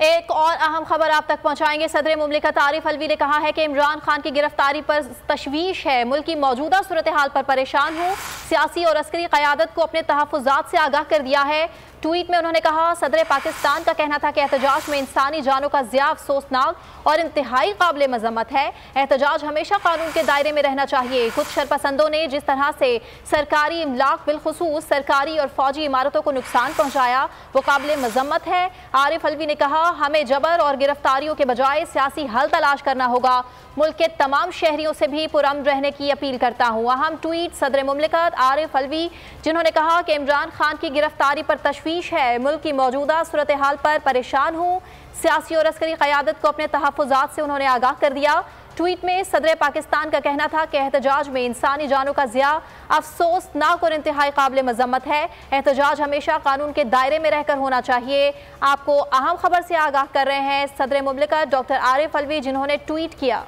एक और अहम खबर आप तक पहुंचाएँगे। सदर मुमलिका तारिफ, अलवी ने कहा है कि इमरान खान की गिरफ्तारी पर तशवीश है। मुल्क की मौजूदा सूरत हाल पर परेशान हूँ। सियासी और अस्करी क्यादत को अपने तहफात से आगाह कर दिया है। ट्वीट में उन्होंने कहा, सदर पाकिस्तान का कहना था कि एहतजाज में इंसानी जानों का ज्या अफसोसनाक और इंतहाई काबिल मजम्मत है। एहतजाज हमेशा कानून के दायरे में रहना चाहिए। कुछ शरपसंदों ने जिस तरह से सरकारी इमलाक बिलखसूस सरकारी और फौजी इमारतों को नुकसान पहुँचाया, वो काबिल मजम्मत है। आरिफ अलवी ने कहा, हमें जबर और गिरफ्तारियों के बजाय सियासी हल तलाश करना होगा। मुल्क के तमाम शहरीों से भी पुरम रहने की अपील करता हूँ। अहम ट्वीट सदर मुमलिकत आरिफ अलवी, जिन्होंने कहा कि इमरान खान की गिरफ्तारी पर तशवीश है। मुल्क की मौजूदा सूरत हाल पर परेशान हूँ। सियासी और अस्करी क़्यादत को अपने तहफात से उन्होंने आगाह कर दिया। ट्वीट में सदर पाकिस्तान का कहना था कि एहतजाज में इंसानी जानों का जिया अफसोसनाक और इंतहाई काबिल मजम्मत है। एहतजाज हमेशा कानून के दायरे में रहकर होना चाहिए। आपको अहम खबर से आगाह कर रहे हैं सदर मुमलिकत डॉक्टर आरिफ अलवी, जिन्होंने ट्वीट किया।